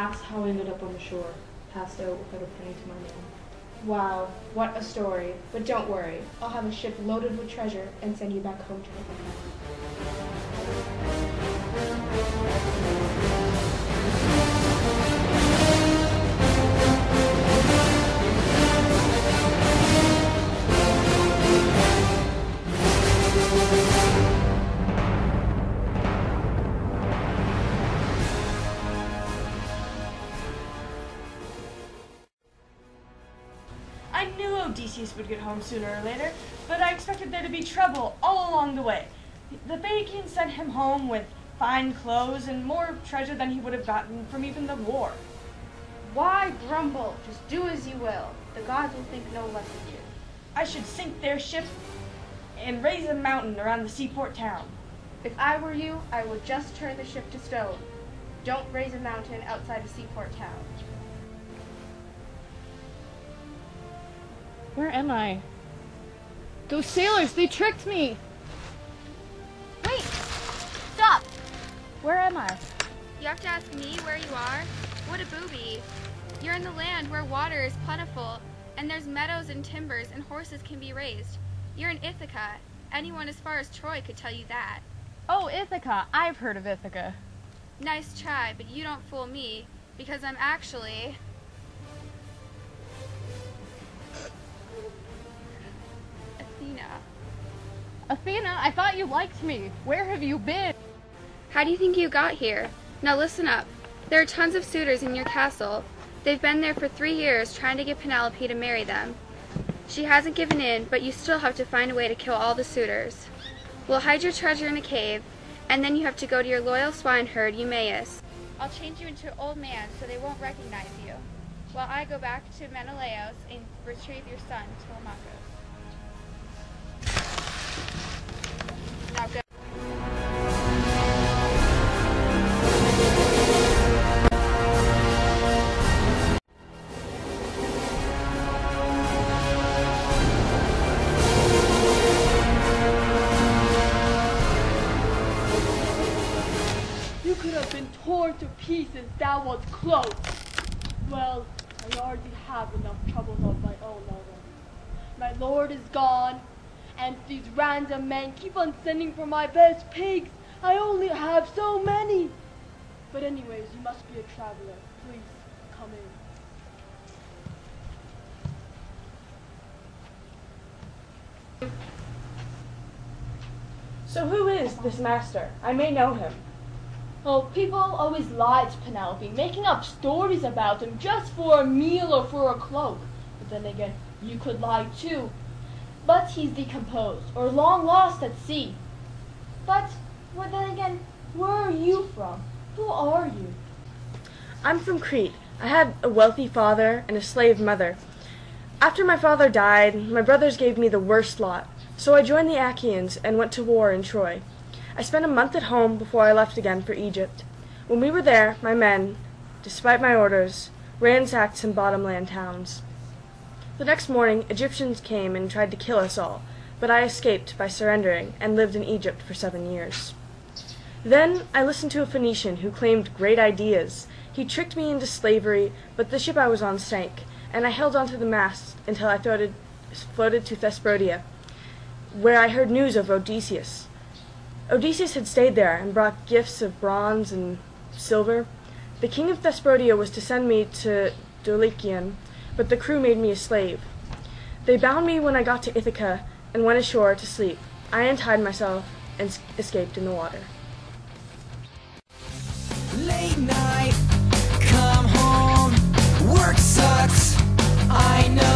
that's how I ended up on the shore, passed out without a penny to my name. Wow, what a story. But don't worry, I'll have a ship loaded with treasure and send you back home to Ithaca. I knew Odysseus would get home sooner or later, but I expected there to be trouble all along the way. The Phaeacians sent him home with fine clothes and more treasure than he would have gotten from even the war. Why grumble? Just do as you will. The gods will think no less of you. I should sink their ship and raise a mountain around the seaport town. If I were you, I would just turn the ship to stone. Don't raise a mountain outside a seaport town. Where am I? Those sailors, they tricked me! Wait! Stop! Where am I? You have to ask me where you are? What a booby. You're in the land where water is plentiful, and there's meadows and timbers, and horses can be raised. You're in Ithaca. Anyone as far as Troy could tell you that. Oh, Ithaca. I've heard of Ithaca. Nice try, but you don't fool me, because I'm actually. Athena, I thought you liked me. Where have you been? How do you think you got here? Now listen up. There are tons of suitors in your castle. They've been there for three years trying to get Penelope to marry them. She hasn't given in, but you still have to find a way to kill all the suitors. We'll hide your treasure in a cave, and then you have to go to your loyal swineherd, Eumaeus. I'll change you into an old man so they won't recognize you, while I go back to Menelaus and retrieve your son, Telemachus. Pieces, that was close. Well, I already have enough troubles of my own already. My lord is gone, and these random men keep on sending for my best pigs. I only have so many. But anyways, you must be a traveler. Please, come in. So who is this master? I may know him. Oh, people always lie to Penelope, making up stories about him just for a meal or for a cloak. But then again, you could lie too. But he's decomposed or long lost at sea. But, well, then again, where are you from? Who are you? I'm from Crete. I had a wealthy father and a slave mother. After my father died, my brothers gave me the worst lot, so I joined the Achaeans and went to war in Troy. I spent a month at home before I left again for Egypt. When we were there, my men, despite my orders, ransacked some bottomland towns. The next morning, Egyptians came and tried to kill us all, but I escaped by surrendering and lived in Egypt for seven years. Then I listened to a Phoenician who claimed great ideas. He tricked me into slavery, but the ship I was on sank, and I held on to the mast until I floated, floated to Thesprotia, where I heard news of Odysseus. Odysseus had stayed there and brought gifts of bronze and silver. The king of Thesprotia was to send me to Dulichium, but the crew made me a slave. They bound me when I got to Ithaca and went ashore to sleep. I untied myself and escaped in the water. Late night, come home, work sucks. I know